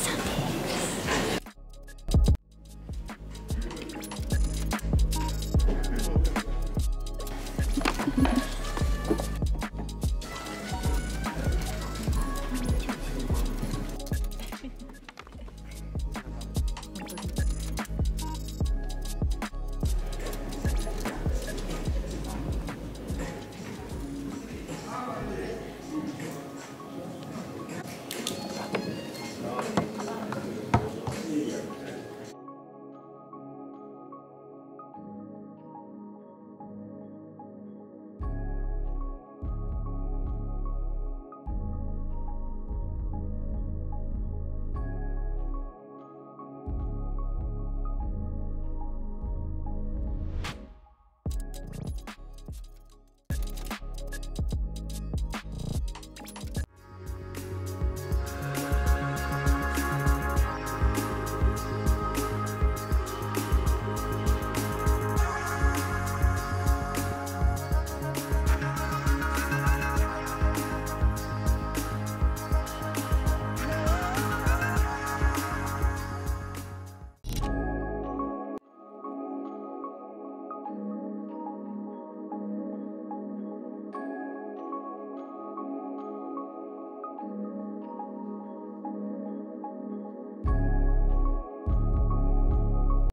さん